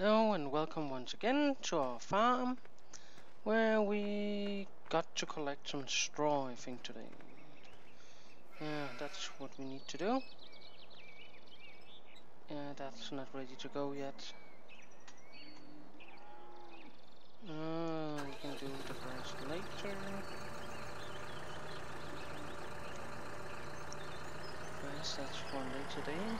Hello and welcome once again to our farm where we got to collect some straw I think today. Yeah, that's what we need to do. Yeah, that's not ready to go yet. Uh, we can do the rest later. Yes, that's for later day.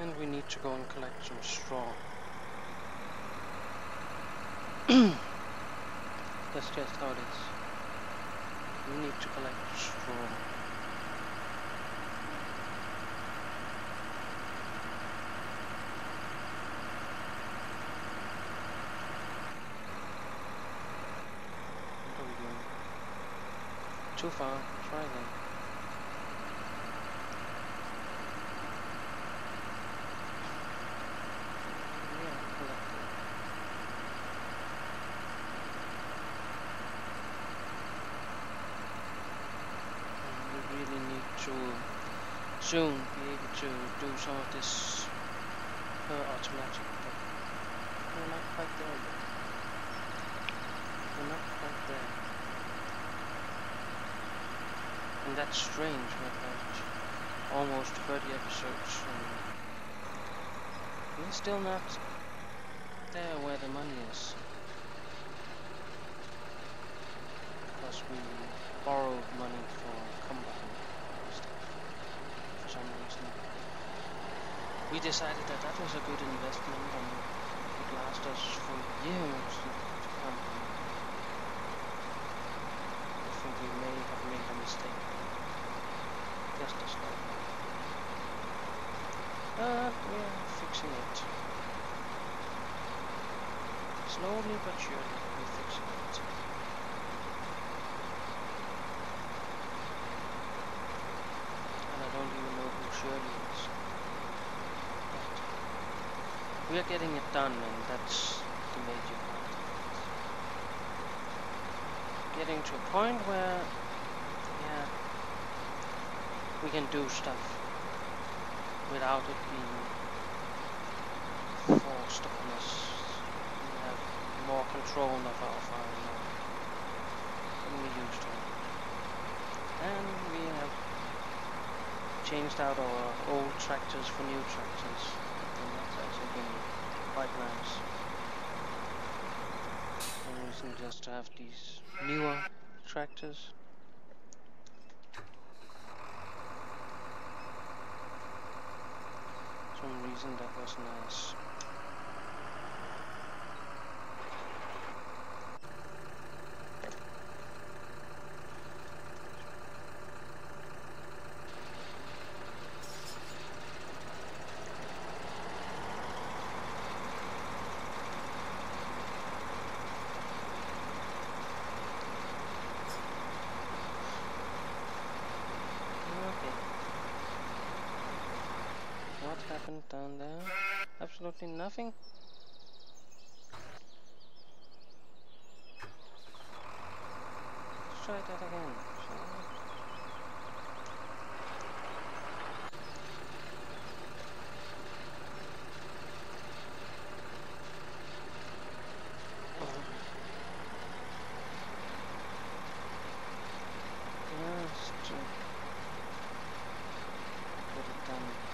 And we need to go and collect some straw. That's just how it is. We need to collect straw. Too far. Try again. Yeah, collect it. And we really need to soon be able to do some of this per automatic, but we're not quite there yet. We're not quite there. And that's strange, we've had almost 30 episodes and we're still not there where the money is. Because we borrowed money for combine stuff for some reason. We decided that that was a good investment and would last us for years to come. I think we may have made a mistake. Just a slight. But we're fixing it. Slowly but surely we're fixing it. And I don't even know who Shirley is. But we are getting it done and that's the major part. Getting to a point where, yeah, we can do stuff without it being forced upon us. We have more control of our farm than we used to. And we have changed out our old tractors for new tractors. And that's actually been nice. One reason just to have these newer tractors. Some reason that was nice. Okay. What happened down there? Absolutely nothing. Let's try that again. shall we? Just to get it done.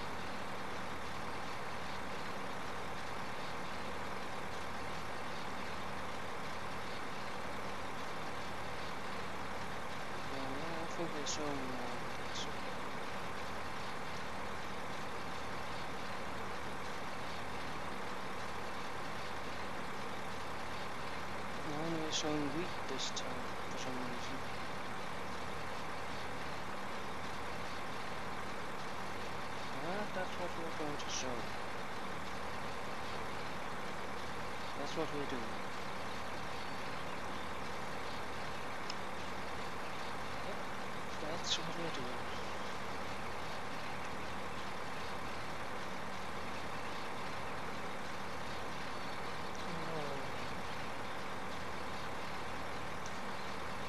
Yeah, no, I think they're showing now. That's Mine was showing wheat this time for some reason. Well, that's what we're going to show. That's what we're doing. Yep, that's what we're doing.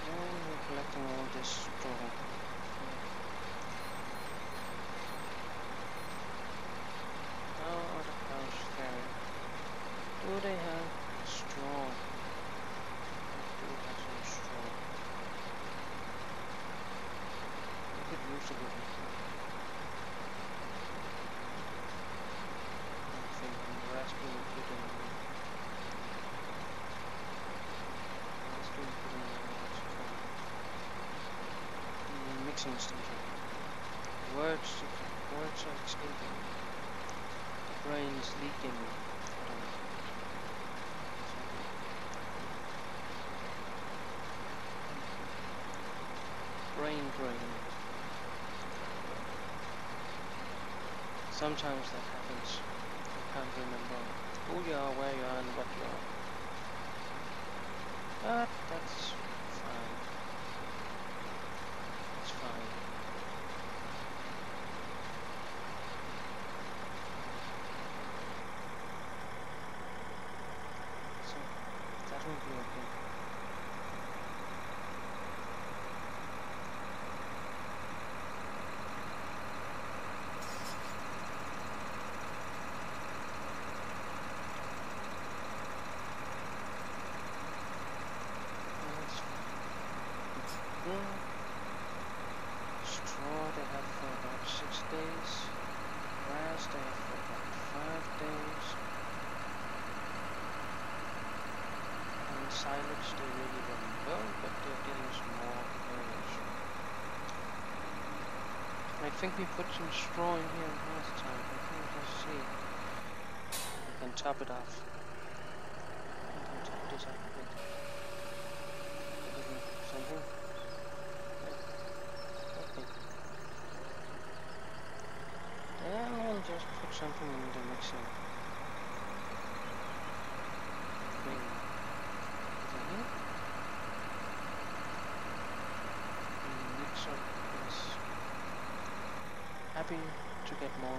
And we're collecting all this straw. Do they have straw? They do have some straw. I could use a little. I think the rest we will put in. The rest we will put in the what's it called? The mixing station. Words, words are escaping. The brain is leaking. I don't know. Something. Brain drain. Sometimes that happens. You can't remember who you are, where you are, and what you are. But that's fine. It's fine. So that will be okay. That's fine. Yeah. Straw they have for about six days. Grass they have for about five days. And silage they really don't go, but they're getting more areas. I think we put some straw in here last time. I think let's see. We can top it off. We can top this up a bit. Something. Okay. Then we'll just put something in the mixing. Thing. Thingy. The mixer is happy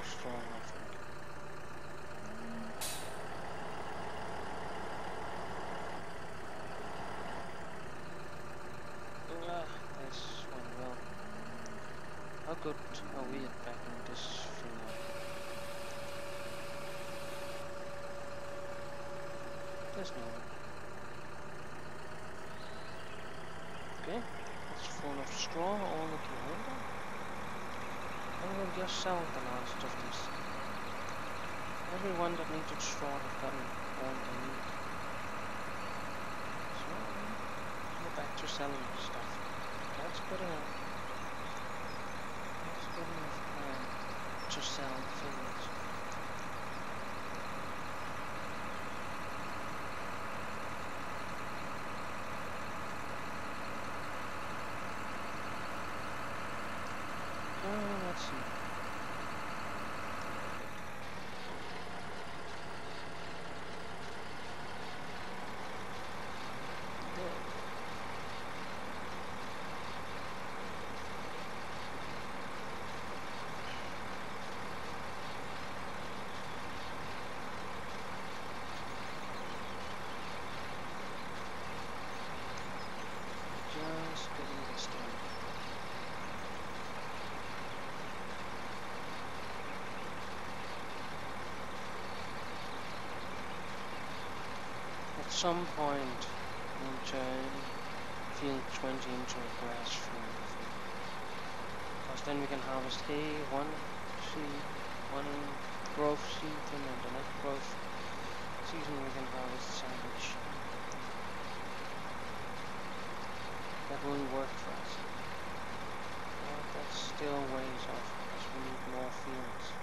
to get more straw, I think. Ah, this went well. How good are we at backing this thing up? There's no one. Okay, that's full of straw all looking over. And we'll just sell the last of this. Everyone that needed straw have gotten all they need. So, go back to selling stuff. That's good enough. That's good enough plan to sell things. Uh, let's see. There. Just getting this done. At some point, we'll turn field 20 into a grass field. I. Because then we can harvest hay, one seed, one growth season, and the next growth season we can harvest silage. That will work for us. But that's still ways off because we need more fields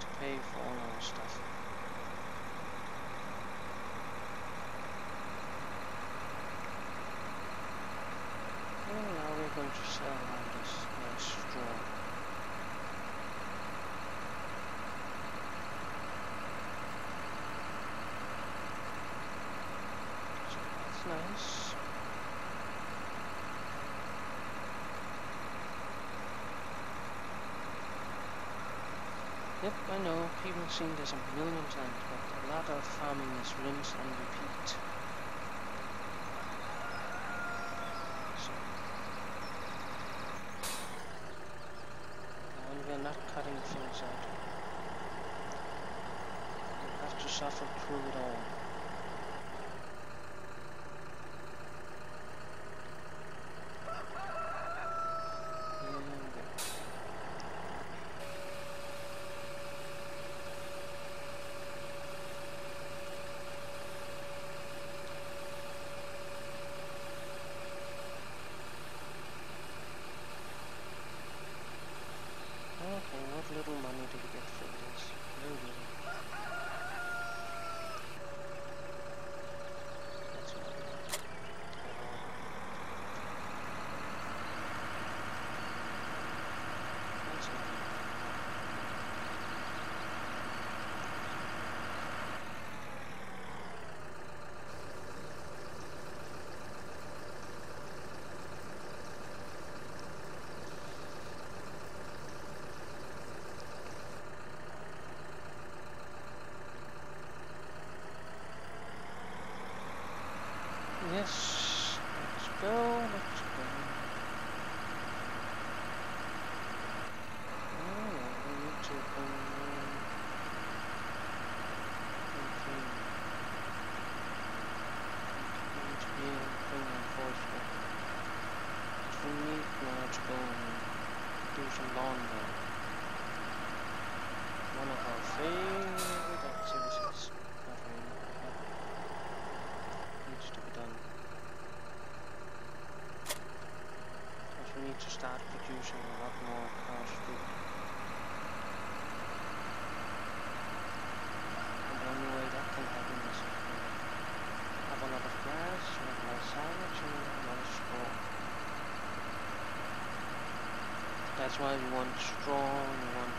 to pay for all our stuff. And now we're going to sell all this nice straw. So that's nice. Yep, I know, people have seen this a million times, but a lot of farming is rinse and repeat. So. And we're not cutting things out. You have to suffer through it all. Yes, let's go, let's go. Oh, we need to bring in anything. We need to be able to bring enforcement. We need now to go and do some lawn mowing. One of our favorite activities. Not really, yeah. Needs to be done. Because we need to start producing a lot more cow's food. And the only way that can happen is if we have a lot of grass, we have a lot of silage, and we have a lot of straw. That's why we want straw, we want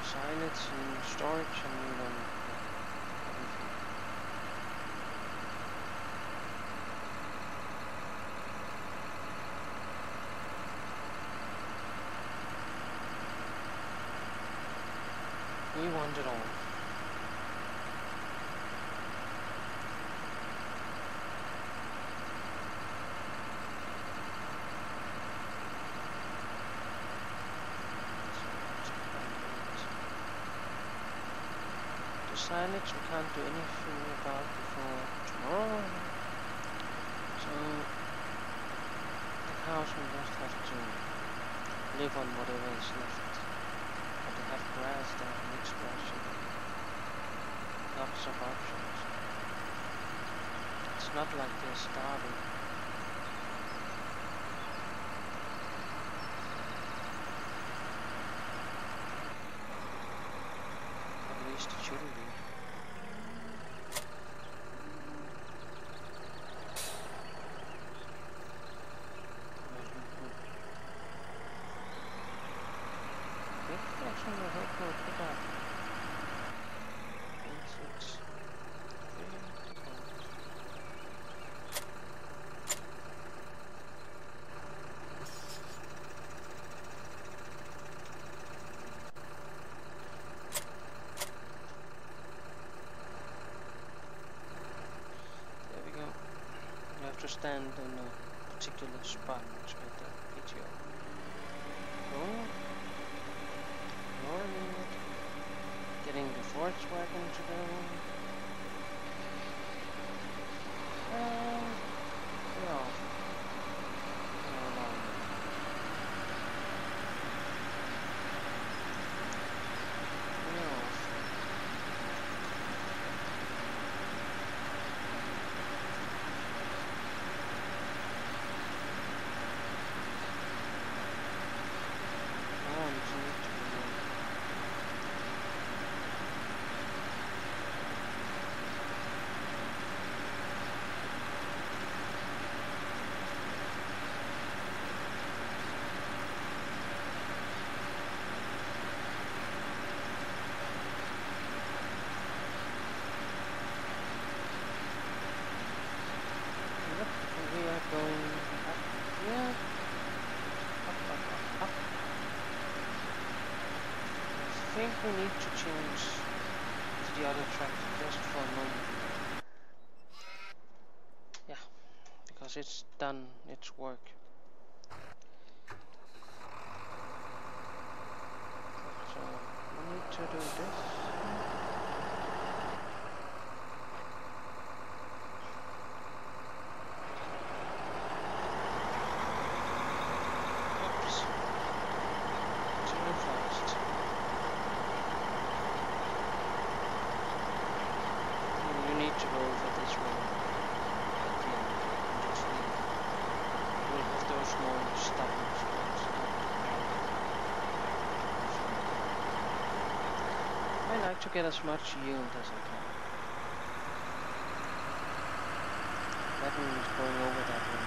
silage and storage, and we want yeah, everything. It all. The silage we can't do anything about before tomorrow. So the cows will just have to live on whatever is left. Mixed grass, lots of options. It's not like they're starving. At least it shouldn't be. Dit was een heel groot gebouw. Eens iets. Twee, drie. There we go. You have to stand in a particular spot get that PTO. Going. Getting the Volkswagen to go. And we're off. We're along. We're off. Arms need to be moved. Yep, and we are going up here. Up, up, up, up. We need to change to the other track just for a moment. Yeah, because it's done its work. So we need to do this. get as much yield as I can. That one is going over that one.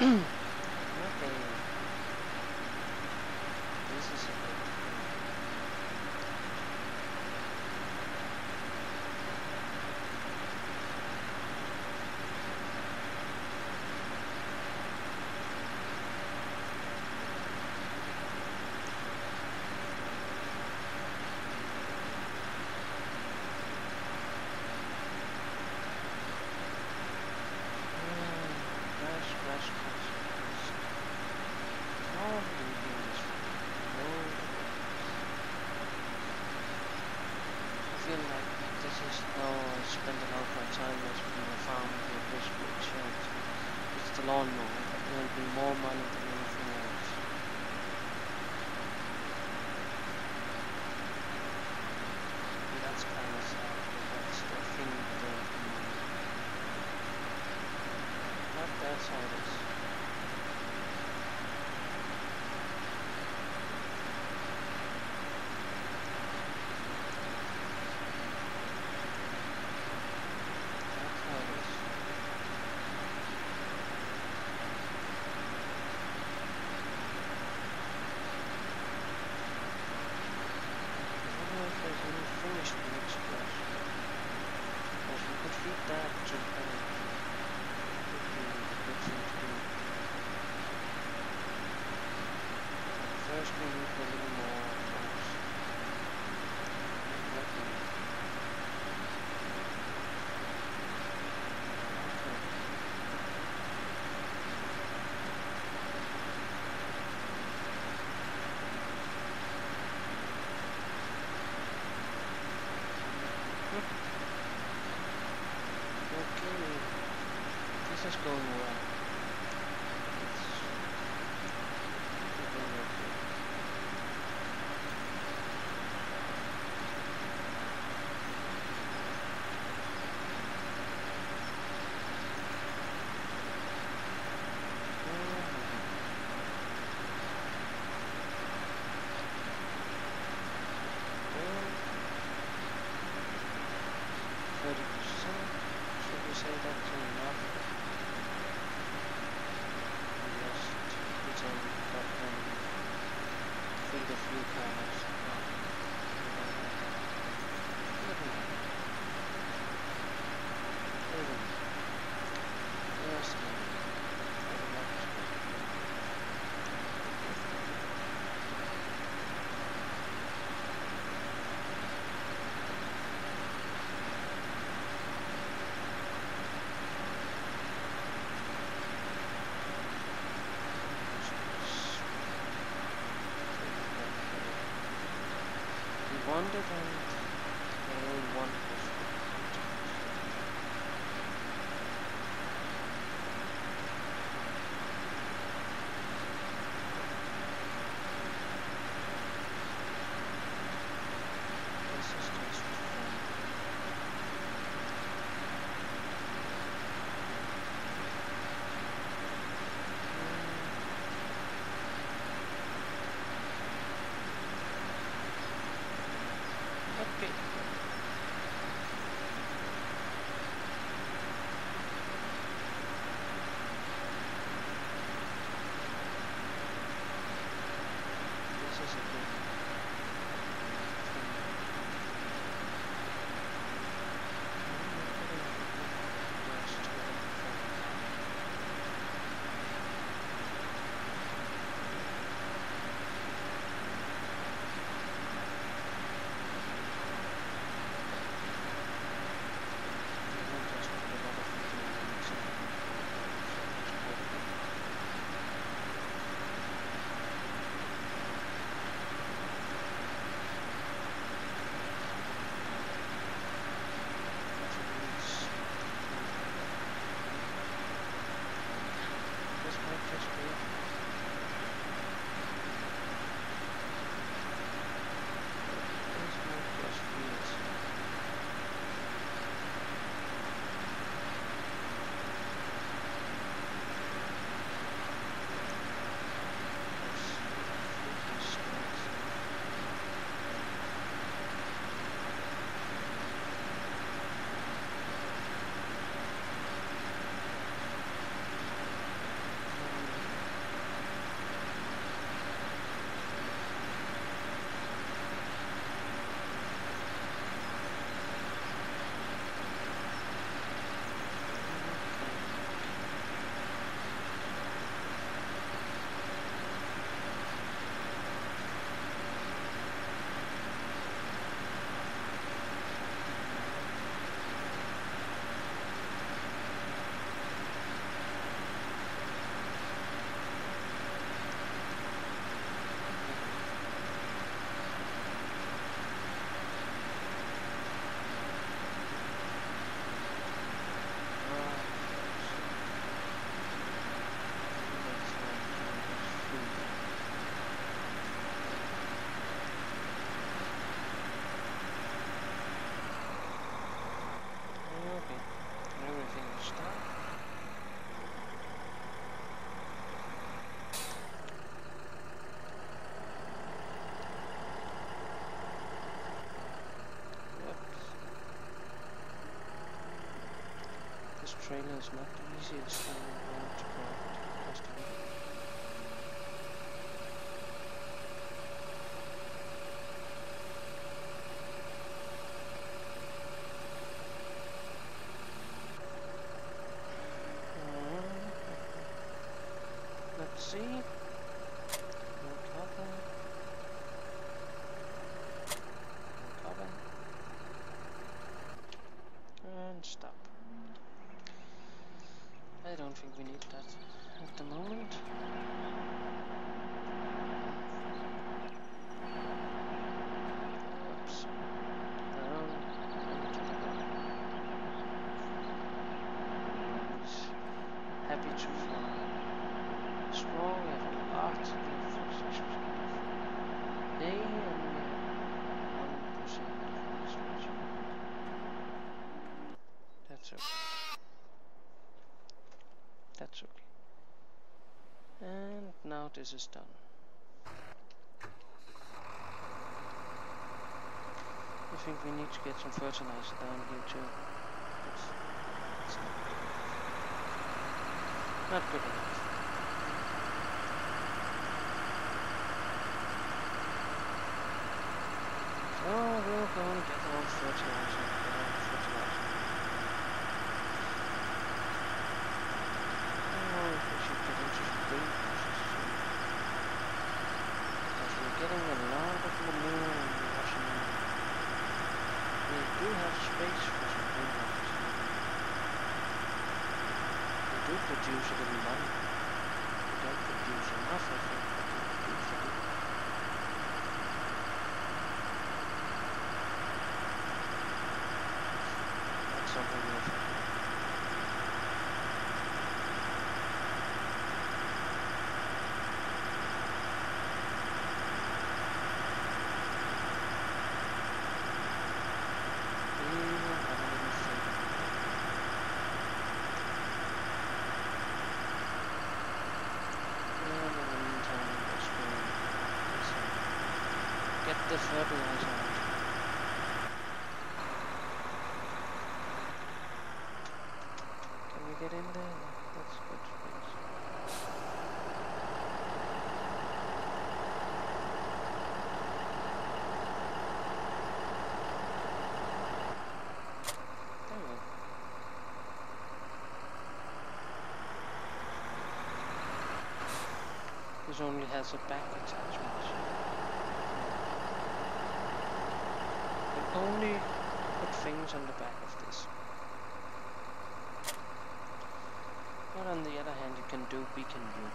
Mm. We trailer is not the easiest thing in the world to correct. Just a little. Uh, Let's see. No cover. No cover. And stop. I don't think we need that at the moment. Oops. Down. Into the ground. He's happy to fly. Scroll, we have a lot. We have 46% of A and we have 1% of extraction. That's okay. That's okay. And now this is done. I think we need to get some fertilizer down here too. That's not. Not good enough. So oh, we'll go and get the fertilizer. All fertilizer. Oh, we should get into some greenhouses soon. Because we're getting a lot of manure and washing manure. We do have space for some here. We do produce a little money. We don't produce enough, I think, but we produce a little. That's something we'll think about. We will have a little think about that. And in the meantime, we'll spray this out. Get the fertilizer out. Can we get in there? Yeah, that's good space. There we go. This only has a back attachment. You can only put things on the back of this. But on the other hand, you can do beacon view.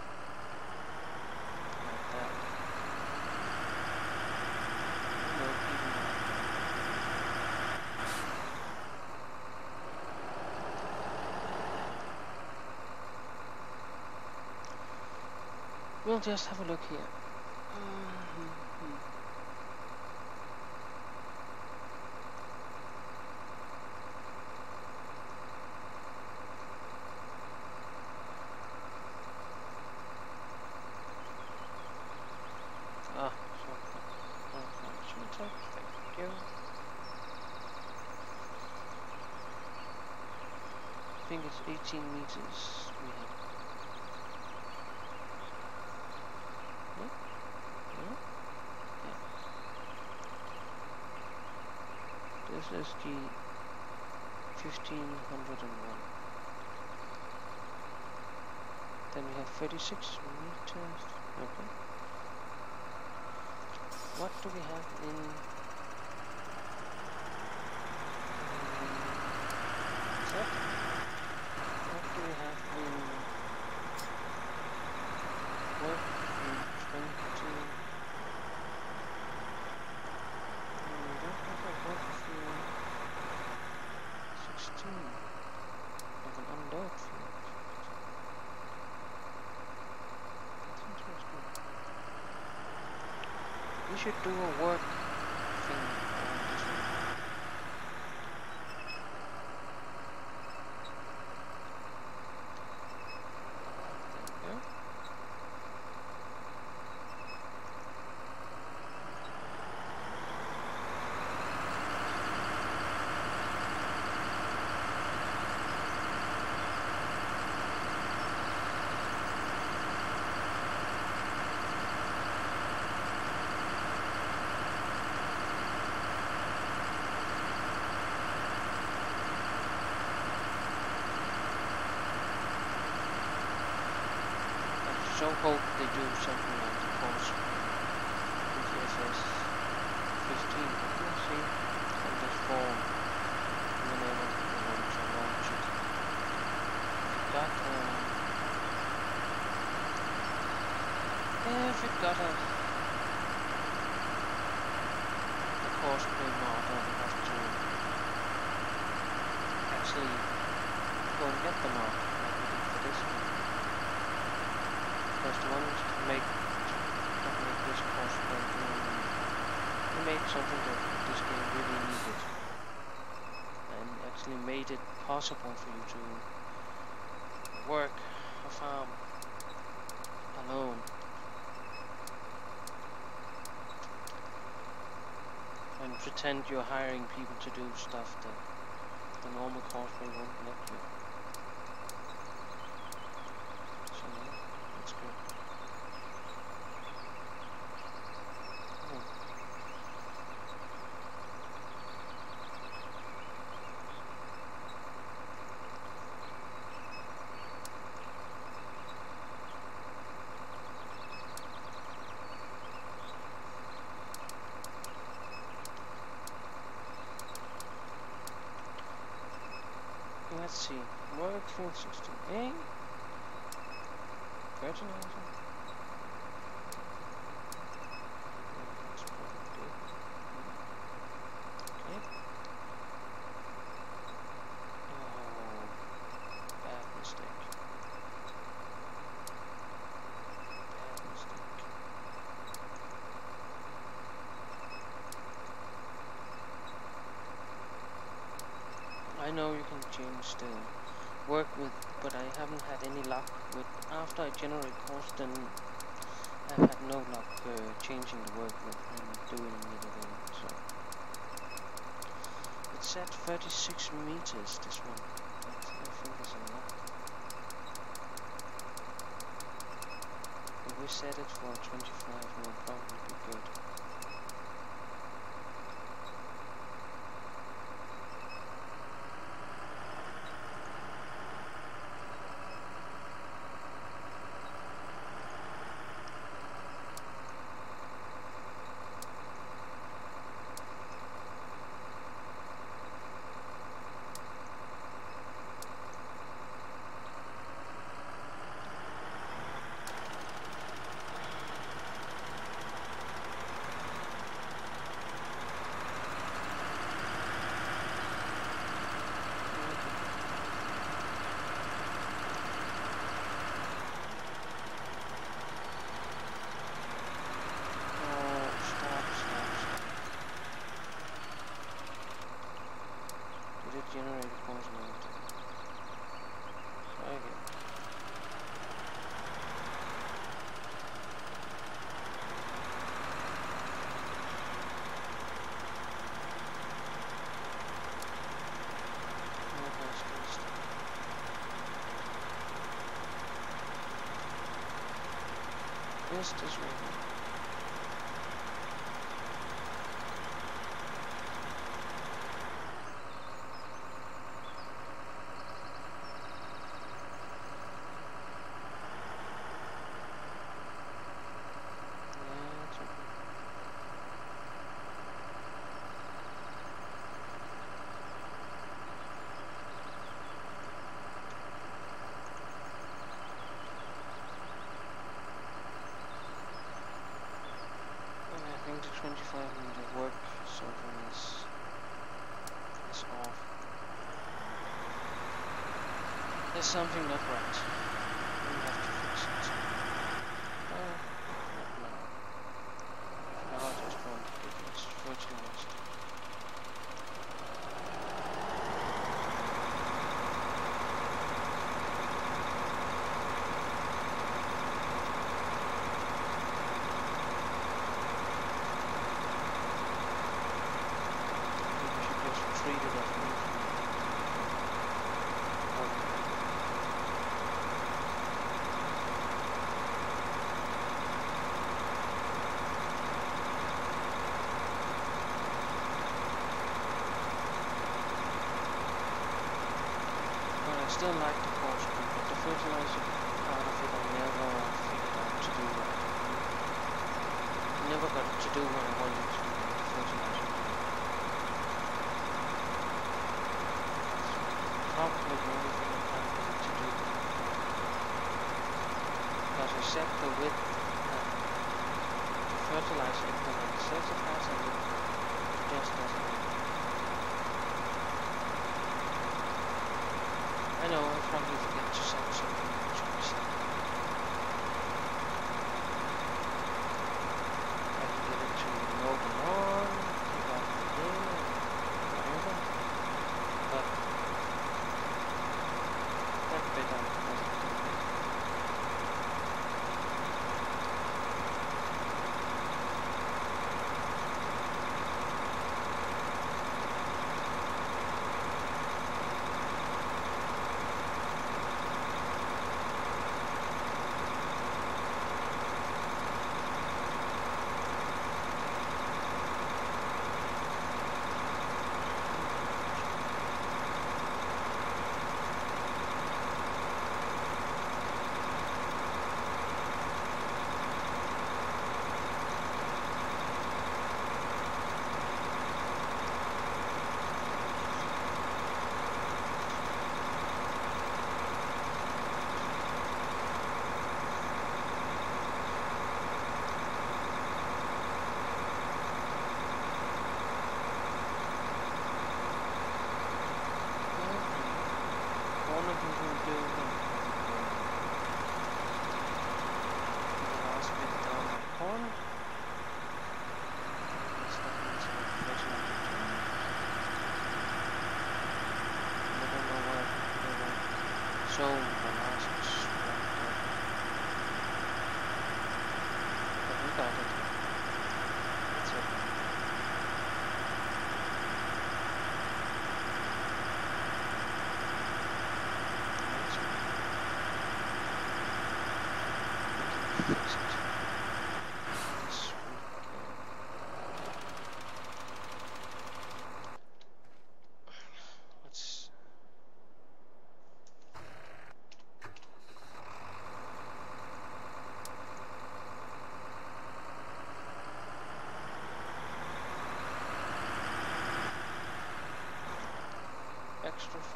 Like that. No, even like that. We'll just have a look here. Mhm. Ah. I think it's 18 meters we have. No? No? Yeah. This is the 1501. Then we have 36 meters. Okay. What do we have in... Is that? What do we have in... Work in 22... No, we don't have a work field. 16. We have an unload field. That's interesting. We should do a work thing on this one. There we go. So hope they do something like the course PTSS 15. But we'll see. And this form whenever they want to launch it. If it got um, if it got a a Courseplay mod, I would have to actually go and get the mod like we did for this one. Because the ones that make that make this Courseplay um, they made something that this game really needed. And actually made it possible for you to work a farm alone. And pretend you're hiring people to do stuff that the normal Courseplay won't let you. 16A. Fertilizer. I know you can change the work with, but I haven't had any luck with. After I generate course, then I've had no luck uh, changing the work with and doing it again. So it's at 36 meters. This one, I think is a lot. If we set it for 25, we'll probably be good. Oh, stop, stop, stop. Did it generate a consonant? Try again. No, that's good stuff. Yes, this way. 25 minutes of work, something is, is off. There's something not right.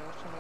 Social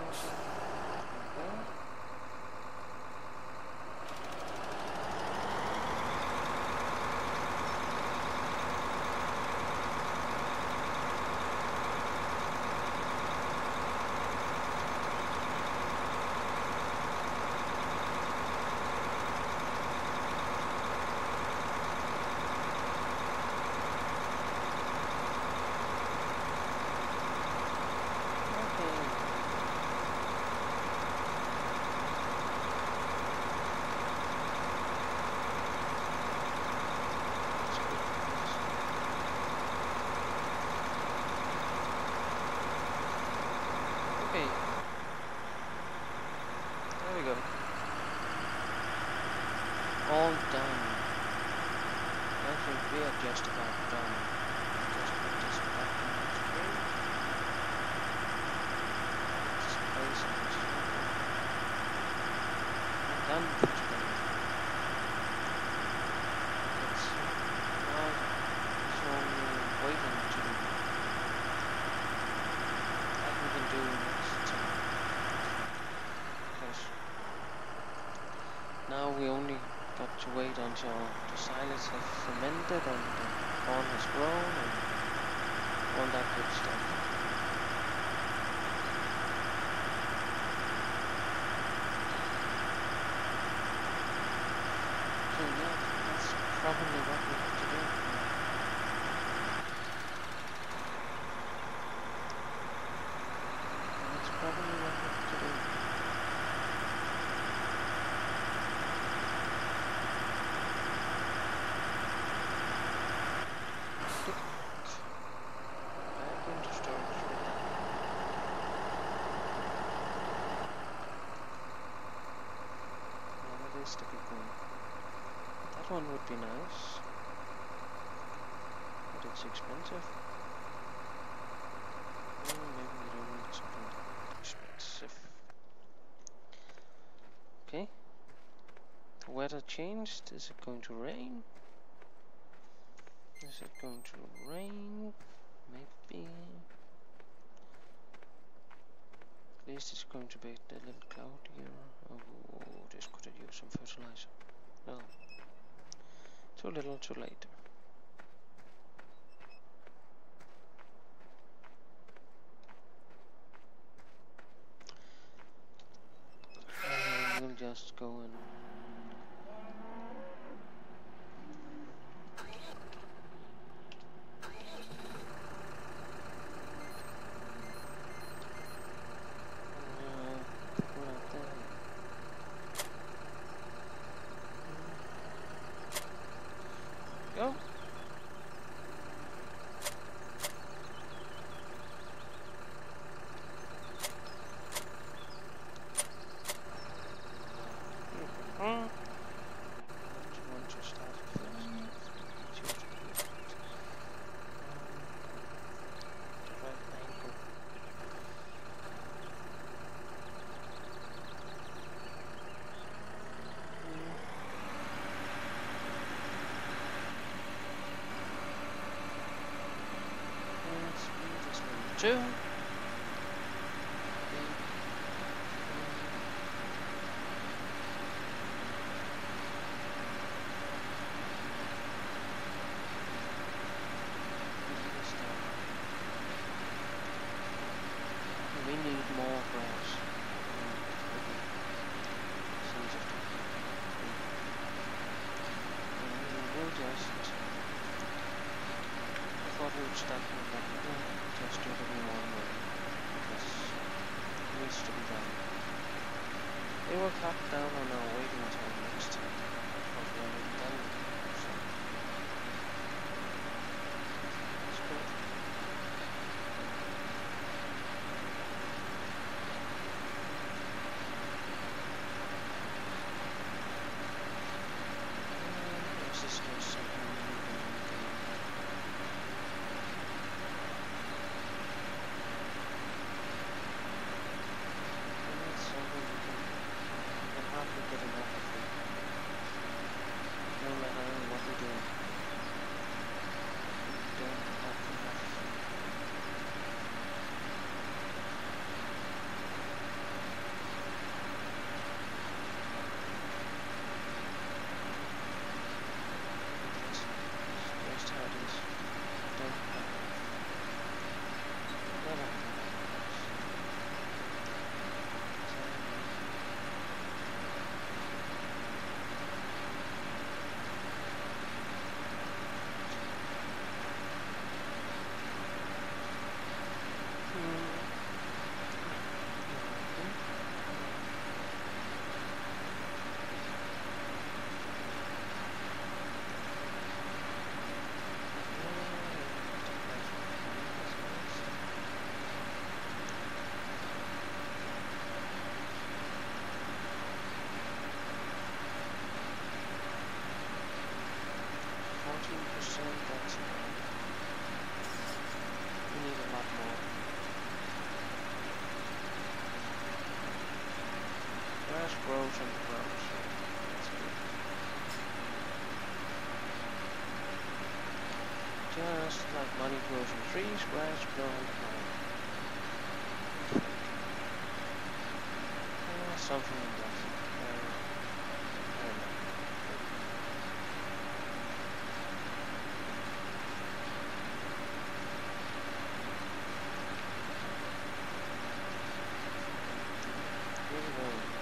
wait until the silages have fermented and the corn has grown and all that good stuff. So yeah, that's probably what we one would be nice. But it's expensive. Maybe we don't need something expensive. Okay. The weather changed. Is it going to rain? Is it going to rain? Maybe. At least it's going to be a little cloudier. Oh, this could have used some fertilizer. No. Too little, too late. And we'll just go and two. Oh.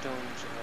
stones uh,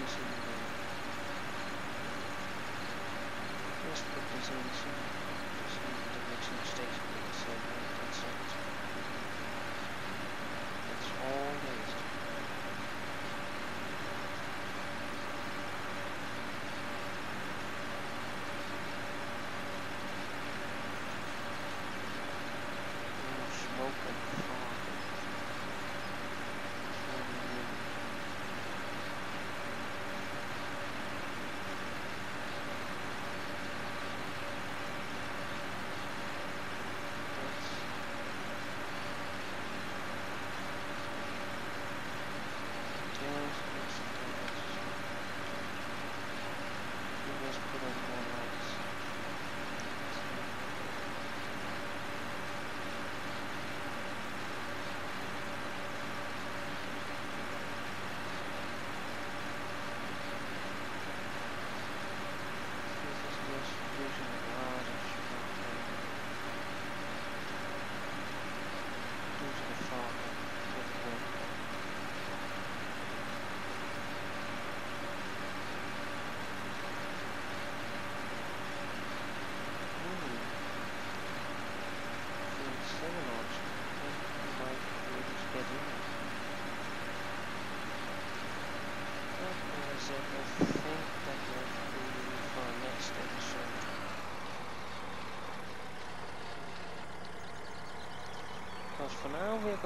design Let's put this on some design that makes mistakes with the same. That's all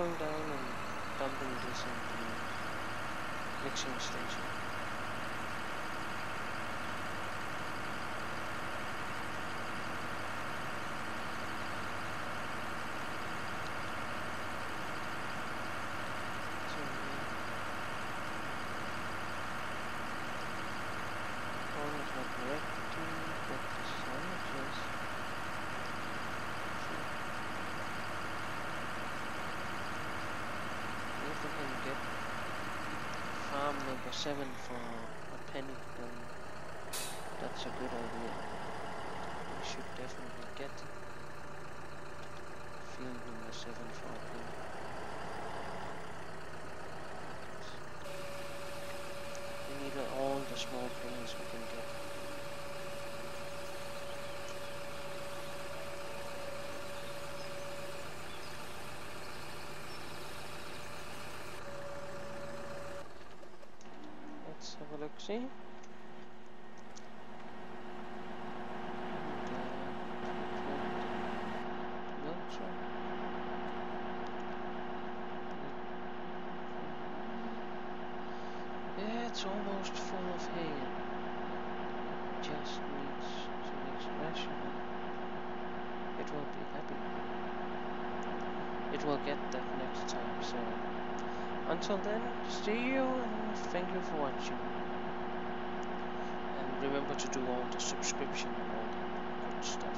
going down and dumping this in the mixing station. So, Corn is not ready, but the sandwiches. If we can get farm number seven for a penny, then that's a good idea. We should definitely get field number seven for a penny. We need all the small pennies we can get. Let's have a look, see? Yeah, it's almost full of hay just needs some expression. it will be happy. It will get that next time, so until then, see you and thank you for watching. Remember to do all the subscription and all the good stuff.